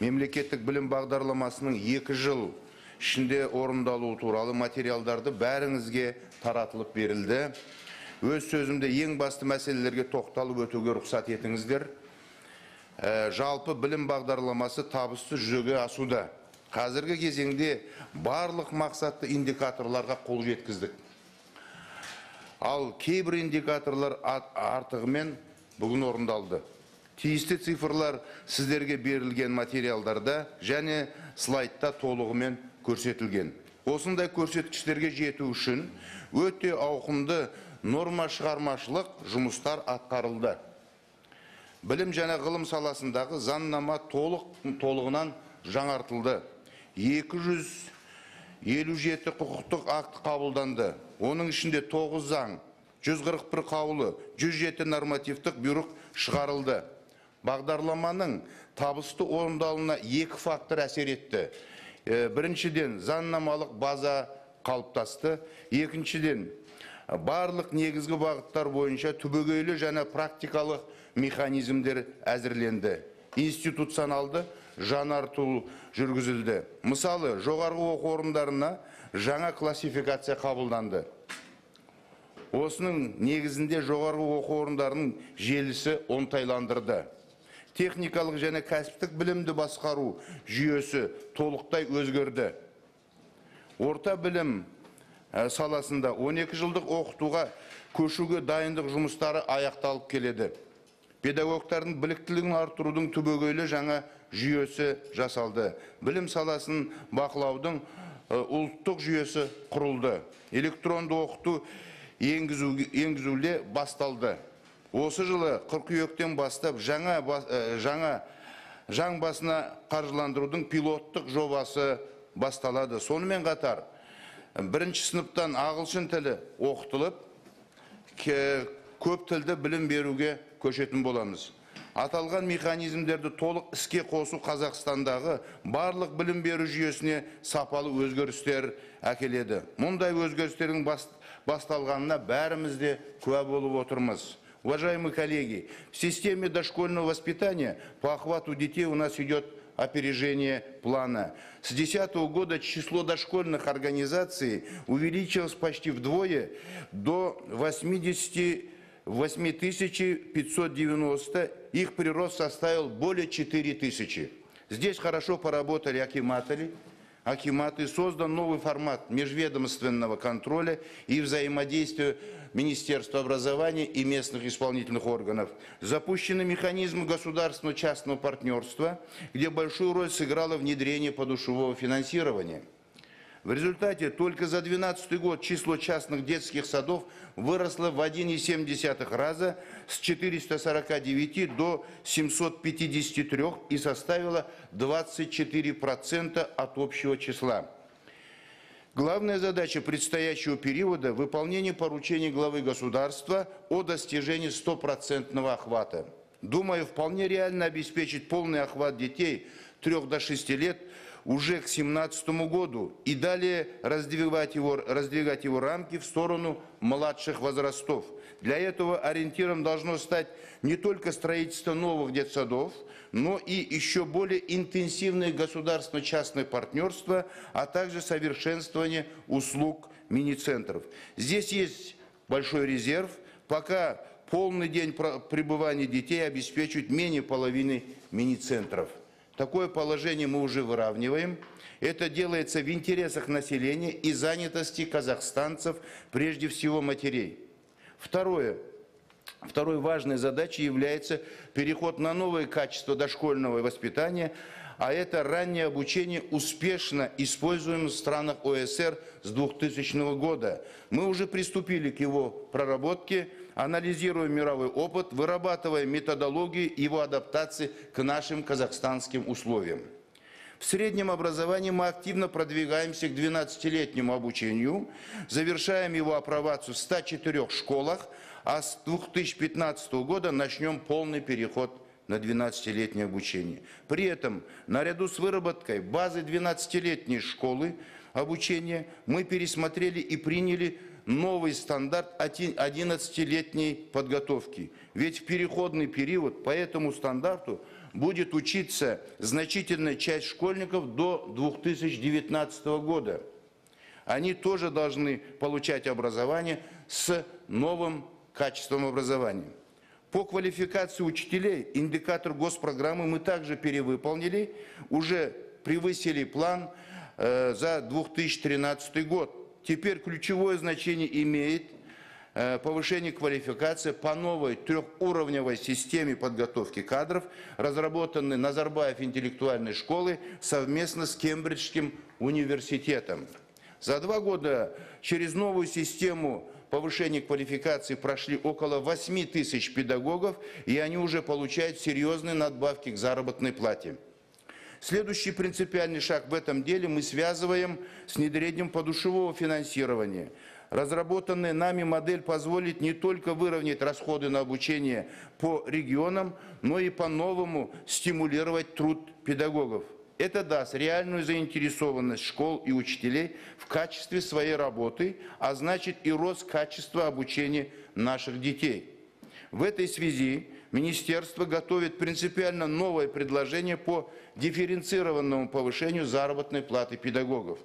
мемлекеттік білім бағдарламасының екі жыл ішінде орындалуы туралы материалдарды бәріңізге таратылып берілді. Өз сөзімде ең басты мәселелерге тоқталып өтуге рұқсат етіңіздер. Ә, жалпы білім бағдарламасы табысты жүзеге асуда. Қазіргі кезеңде барлық мақсатты индикаторларға қол жеткіздік. Ал кейбір индикаторлар ат- артығымен бүгін орындалды. Тиісті цифрлар сіздерге берілген материалдарда және слайдта толығымен көрсетілген. Осындай көрсеткіштерге жету үшін өте ауқымды норма шығармашылық жұмыстар атқарылды. Білім және ғылым саласындағы заңнама толық толығынан жаңартылды. 257 құқықтық акт қабылданды. Оның ішінде 9 заң, 141 қаулы, 107 нормативтік бұйрық шығарылды. Бағдарламаның табысты орындалуына екі фактор әсер етті. Біріншіден, заңнамалық база қалыптасты. Екіншіден, барлық негізгі бағыттар бойынша түбегейлі және практикалық механизмдер әзірленді. Институционалды жаңарту жүргізілді. Мысалы, жоғарғы оқу орындарына жаңа классификация қабылданды. Осының негізінде жоғарғы оқу орындарының желісі оңтайландырды. Техникалық және кәсіптік білімді басқару жүйесі толықтай өзгерді. Орта білім ә, саласында 12 жылдық оқытуға көшуге дайындық жұмыстары аяқталып келеді. Педагогтардың біліктілігін арттырудың түбегейлі жаңа жүйесі жасалды. Білім саласын бақылаудың ә, ұлттық жүйесі құрылды. Электронды оқыту енгізуге- енгізуле басталды. Осы жылы қыркүйектен бастап жаңа ә, жаңа заң басына қаржыландырудың пилоттық жобасы басталады. Сонымен қатар бірінші сыныптан ағылшын тілі оқытылып, көп тілді білім беруге көшетін боламыз. Аталған механизмдерді толық іске қосу Қазақстандағы барлық білім беру жүйесіне сапалы өзгерістер әкеледі. Мұндай өзгерістердің бас- басталғанына бәріміз де куә болып отырмыз. Уважаемые коллеги, в системе дошкольного воспитания по охвату детей у нас идет опережение плана. С 2010 года число дошкольных организаций увеличилось почти вдвое до 88 590. Их прирост составил более 4 тысячи. Здесь хорошо поработали акиматы, Акиматы создан новый формат межведомственного контроля и взаимодействия Министерства образования и местных исполнительных органов. Запущены механизмы государственного частного партнерства, где большую роль сыграло внедрение подушевого финансирования. В результате только за 2012 год число частных детских садов выросло в 1,7 раза с 449 до 753 и составило 24% от общего числа. Главная задача предстоящего периода – выполнение поручений главы государства о достижении стопроцентного охвата. Думаю, вполне реально обеспечить полный охват детей 3 до 6 лет уже к 2017 году и далее раздвигать его, раздвигать его рамки в сторону младших возрастов. Для этого ориентиром должно стать не только строительство новых детсадов, но и еще более интенсивное государственно-частное партнерство, а также совершенствование услуг мини-центров. Здесь есть большой резерв. Пока полный день пребывания детей обеспечивает менее половины мини-центров. Такое положение мы уже выравниваем. Это делается в интересах населения и занятости казахстанцев, прежде всего матерей. Второе. Второй важной задачей является переход на новые качества дошкольного воспитания, а это раннее обучение успешно используем в странах ОСР с 2000 года. Мы уже приступили к его проработке, анализируя мировой опыт, вырабатывая методологию его адаптации к нашим казахстанским условиям. В среднем образовании мы активно продвигаемся к 12-летнему обучению, завершаем его апробацию в 104 школах, а с 2015 года начнем полный переход на 12-летнее обучение. При этом, наряду с выработкой базы 12-летней школы обучения, мы пересмотрели и приняли новый стандарт 11-летней подготовки. Ведь в переходный период по этому стандарту будет учиться значительная часть школьников до 2019 года. Они тоже должны получать образование с новым качеством образования. По квалификации учителей индикатор госпрограммы мы также перевыполнили, уже превысили план э, за 2013 год. Теперь ключевое значение имеет э, повышение квалификации по новой трехуровневой системе подготовки кадров, разработанной Назарбаев интеллектуальной школы совместно с Кембриджским университетом. За два года через новую систему повышения квалификации прошли около 8 тысяч педагогов, и они уже получают серьезные надбавки к заработной плате. Следующий принципиальный шаг в этом деле мы связываем с внедрением подушевого финансирования. Разработанная нами модель позволит не только выровнять расходы на обучение по регионам, но и по-новому стимулировать труд педагогов. Это даст реальную заинтересованность школ и учителей в качестве своей работы, а значит и рост качества обучения наших детей. В этой связи Министерство готовит принципиально новое предложение по дифференцированному повышению заработной платы педагогов.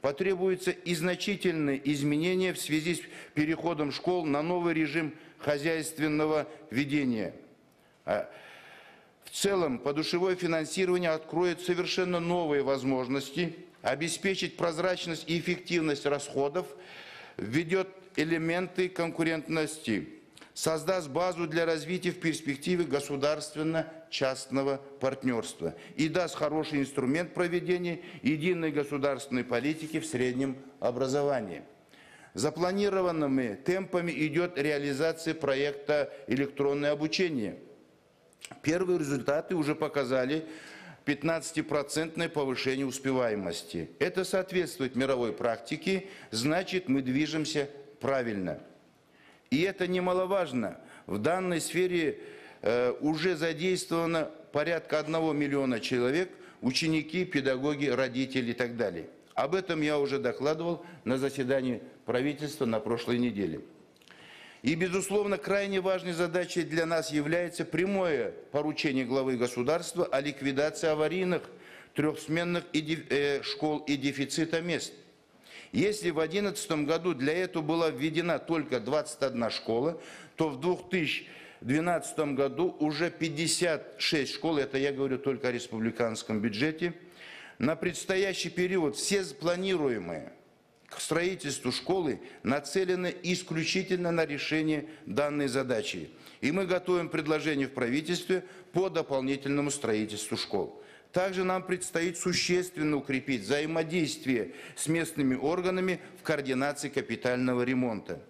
Потребуются и значительные изменения в связи с переходом школ на новый режим хозяйственного ведения. А в целом, подушевое финансирование откроет совершенно новые возможности, обеспечить прозрачность и эффективность расходов, введет элементы конкурентности, создаст базу для развития в перспективе государственно-частного партнерства и даст хороший инструмент проведения единой государственной политики в среднем образовании. Запланированными темпами идет реализация проекта «Электронное обучение», Первые результаты уже показали 15% повышение успеваемости. Это соответствует мировой практике, значит мы движемся правильно. И это немаловажно. В данной сфере э, уже задействовано порядка 1 миллиона человек, ученики, педагоги, родители и так далее. Об этом я уже докладывал на заседании правительства на прошлой неделе. И, безусловно, крайне важной задачей для нас является прямое поручение главы государства о ликвидации аварийных трехсменных э, школ и дефицита мест. Если в 2011 году для этого была введена только 21 школа, то в 2012 году уже 56 школ, это я говорю только о республиканском бюджете, на предстоящий период все планируемые – к строительству школы нацелены исключительно на решение данной задачи. И мы готовим предложение в правительстве по дополнительному строительству школ. Также нам предстоит существенно укрепить взаимодействие с местными органами в координации капитального ремонта.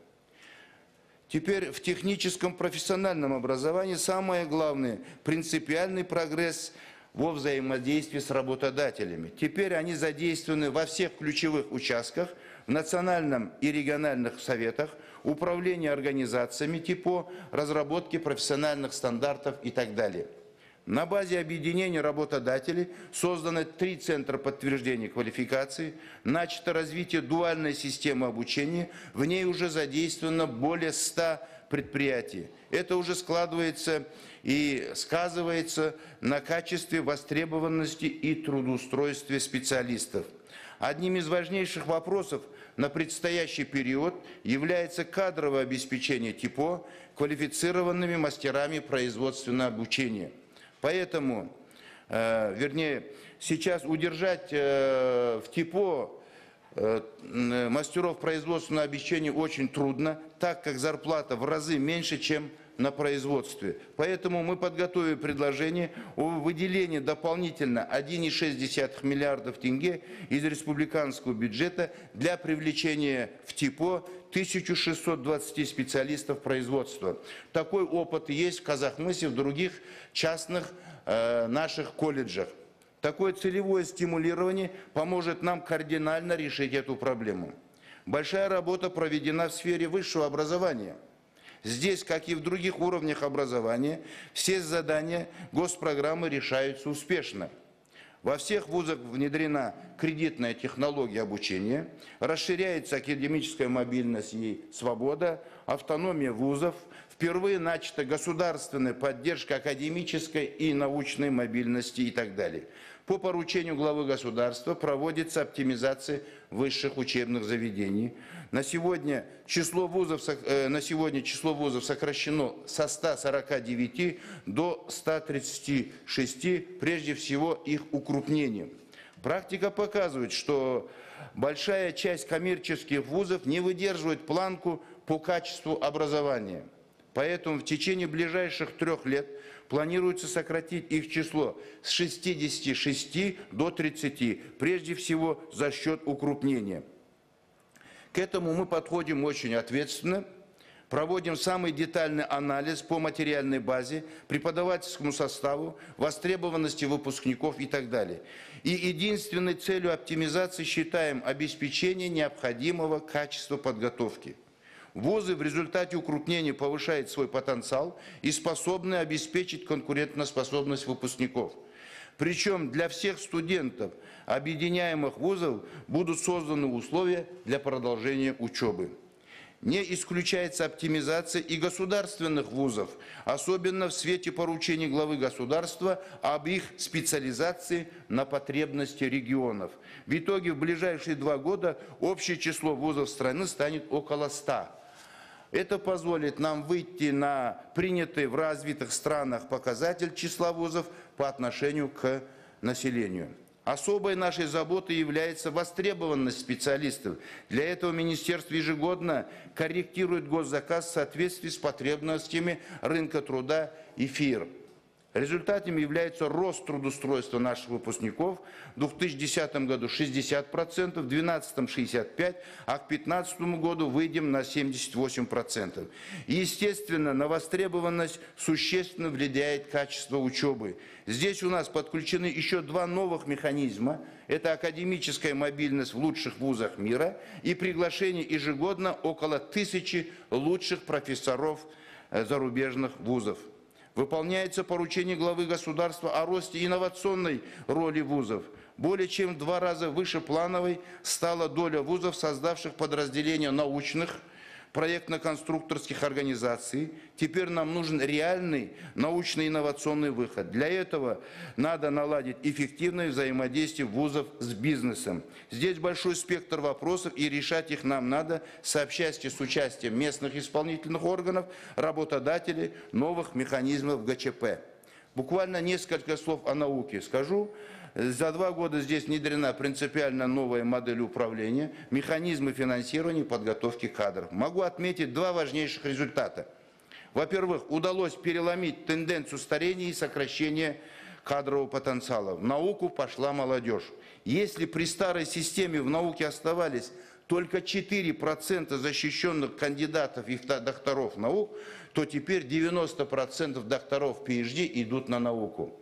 Теперь в техническом профессиональном образовании самое главное – принципиальный прогресс во взаимодействии с работодателями. Теперь они задействованы во всех ключевых участках – в национальном и региональных советах, управление организациями ТИПО, разработки профессиональных стандартов и так далее. На базе объединения работодателей созданы три центра подтверждения квалификации, начато развитие дуальной системы обучения, в ней уже задействовано более 100 предприятий. Это уже складывается и сказывается на качестве востребованности и трудоустройстве специалистов. Одним из важнейших вопросов – на предстоящий период является кадровое обеспечение ТИПО квалифицированными мастерами производственного обучения. Поэтому, э, вернее, сейчас удержать э, в ТИПО э, мастеров производственного обеспечения очень трудно, так как зарплата в разы меньше, чем на производстве. Поэтому мы подготовили предложение о выделении дополнительно 1,6 миллиардов тенге из республиканского бюджета для привлечения в ТИПО 1620 специалистов производства. Такой опыт есть в Казахмысе, в других частных э, наших колледжах. Такое целевое стимулирование поможет нам кардинально решить эту проблему. Большая работа проведена в сфере высшего образования – Здесь, как и в других уровнях образования, все задания госпрограммы решаются успешно. Во всех вузах внедрена кредитная технология обучения, расширяется академическая мобильность и свобода, автономия вузов Впервые начата государственная поддержка академической и научной мобильности и так далее. По поручению главы государства проводится оптимизация высших учебных заведений. На сегодня число вузов, э, на сегодня число вузов сокращено со 149 до 136, прежде всего их укрупнением. Практика показывает, что большая часть коммерческих вузов не выдерживает планку по качеству образования. Поэтому в течение ближайших трех лет планируется сократить их число с 66 до 30, прежде всего за счет укрупнения. К этому мы подходим очень ответственно, проводим самый детальный анализ по материальной базе, преподавательскому составу, востребованности выпускников и так далее. И единственной целью оптимизации считаем обеспечение необходимого качества подготовки. Вузы в результате укрупнения повышают свой потенциал и способны обеспечить конкурентоспособность выпускников. Причем для всех студентов объединяемых вузов будут созданы условия для продолжения учебы. Не исключается оптимизация и государственных вузов, особенно в свете поручений главы государства об их специализации на потребности регионов. В итоге в ближайшие два года общее число вузов страны станет около 100. Это позволит нам выйти на принятый в развитых странах показатель числа вузов по отношению к населению. Особой нашей заботой является востребованность специалистов. Для этого Министерство ежегодно корректирует госзаказ в соответствии с потребностями рынка труда и фирм. Результатами является рост трудоустройства наших выпускников. В 2010 году 60%, в 2012 65%, а к 2015 году выйдем на 78%. И, естественно, на востребованность существенно влияет качество учебы. Здесь у нас подключены еще два новых механизма. Это академическая мобильность в лучших вузах мира и приглашение ежегодно около тысячи лучших профессоров э, зарубежных вузов. Выполняется поручение главы государства о росте инновационной роли вузов. Более чем в два раза выше плановой стала доля вузов, создавших подразделения научных, проектно-конструкторских организаций. Теперь нам нужен реальный научно-инновационный выход. Для этого надо наладить эффективное взаимодействие вузов с бизнесом. Здесь большой спектр вопросов, и решать их нам надо, сообщаясь с участием местных исполнительных органов, работодателей, новых механизмов ГЧП. Буквально несколько слов о науке скажу. За два года здесь внедрена принципиально новая модель управления, механизмы финансирования и подготовки кадров. Могу отметить два важнейших результата. Во-первых, удалось переломить тенденцию старения и сокращения кадрового потенциала. В науку пошла молодежь. Если при старой системе в науке оставались только 4% защищенных кандидатов и докторов наук, то теперь 90% докторов PhD идут на науку.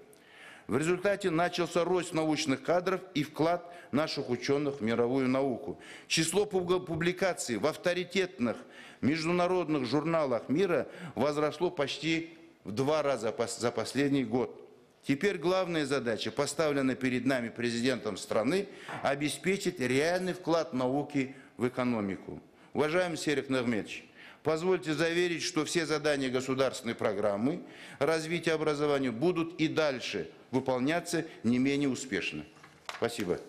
В результате начался рост научных кадров и вклад наших ученых в мировую науку. Число публикаций в авторитетных международных журналах мира возросло почти в два раза за последний год. Теперь главная задача, поставленная перед нами президентом страны, обеспечить реальный вклад науки в экономику. Уважаемый Серик Нагметович, Позвольте заверить, что все задания государственной программы развития образования будут и дальше выполняться не менее успешно. Спасибо.